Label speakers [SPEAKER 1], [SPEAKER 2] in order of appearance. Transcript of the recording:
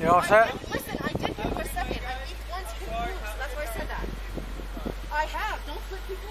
[SPEAKER 1] You all set?
[SPEAKER 2] Listen, I did give a second. I each one's hit loose. That's why I said that. I have. Don't flip people.